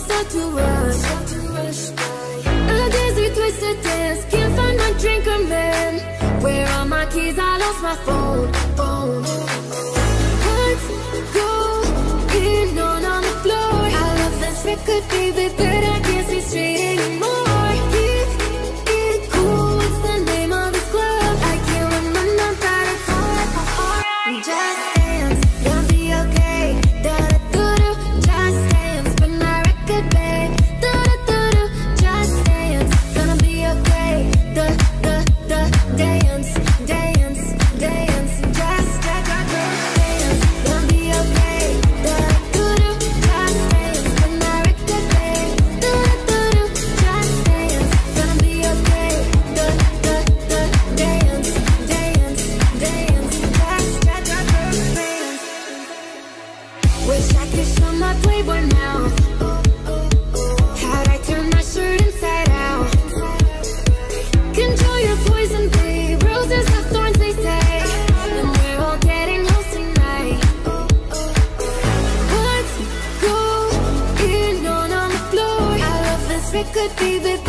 about to rush. A dizzy, twisted dance. Can't find my drink or man. Where are my keys? I lost my phone. phone. What's going on on the floor? I love this record, baby, I my playboy now. How'd I turn my shirt inside out? Control your poison, babe. Roses have thorns, they say. And we're all getting tonight. On the floor? I love this record, baby,